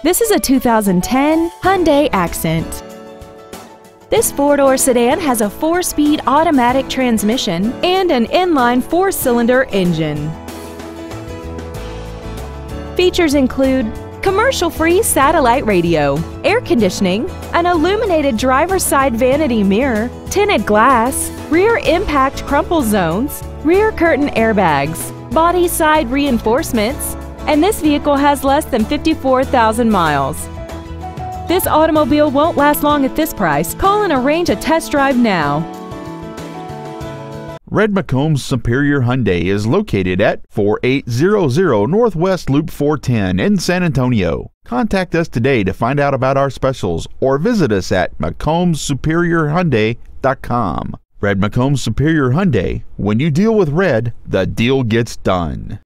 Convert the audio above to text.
This is a 2010 Hyundai Accent. This four-door sedan has a four-speed automatic transmission and an inline four-cylinder engine. Features include commercial-free satellite radio, air conditioning, an illuminated driver's side vanity mirror, tinted glass, rear impact crumple zones, rear curtain airbags, body side reinforcements, and this vehicle has less than 54,000 miles. This automobile won't last long at this price. Call and arrange a test drive now. Red McCombs Superior Hyundai is located at 4800 Northwest Loop 410 in San Antonio. Contact us today to find out about our specials or visit us at McCombsSuperiorHyundai.com. Red McCombs Superior Hyundai. When you deal with red, the deal gets done.